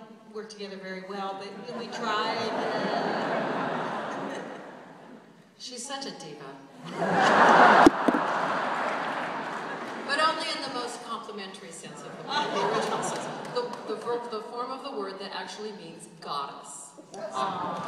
don't work together very well, but we tried. Uh, she's such a diva. but only in the most complimentary sense of the word, the original sense. The, the, the form of the word that actually means goddess. Um,